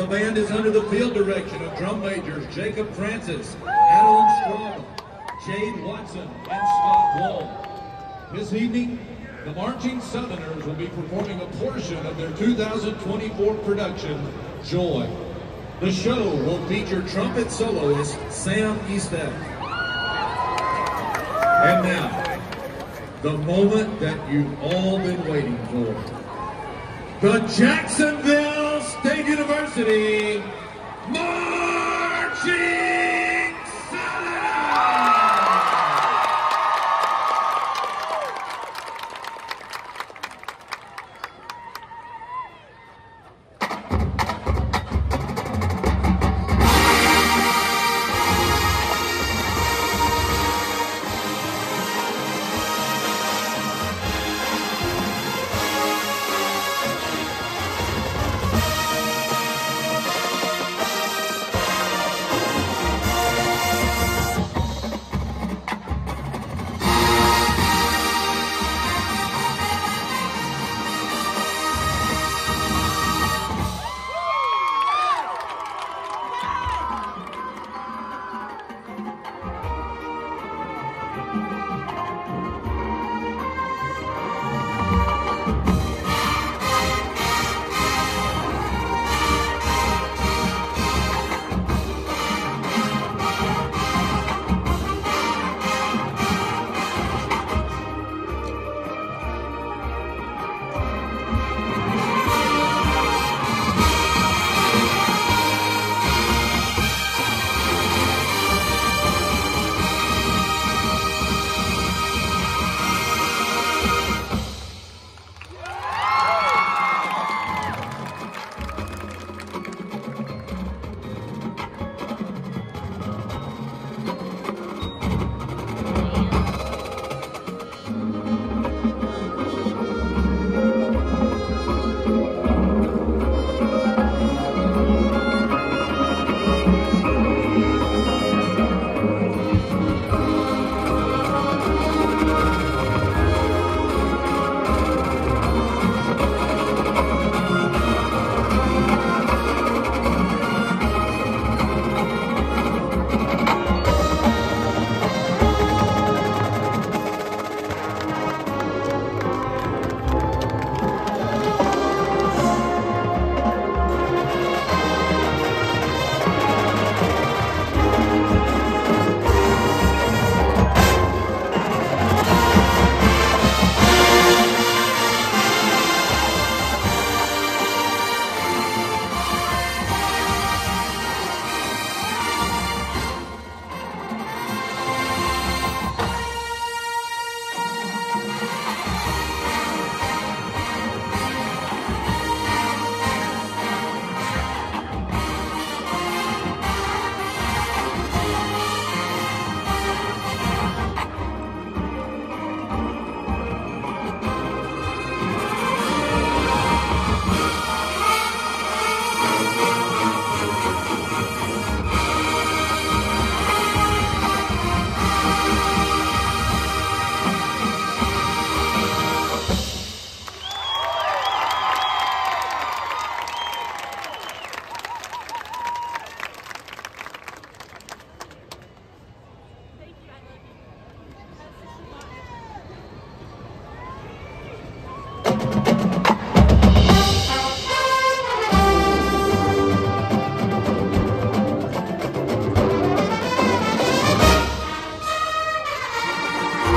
The band is under the field direction of drum majors Jacob Francis, Adeline Straub, Jade Watson, and Scott Wall. This evening, the Marching Southerners will be performing a portion of their 2024 production, Joy. The show will feature trumpet soloist Sam Eastet. And now, the moment that you've all been waiting for. The Jacksonville University Marching!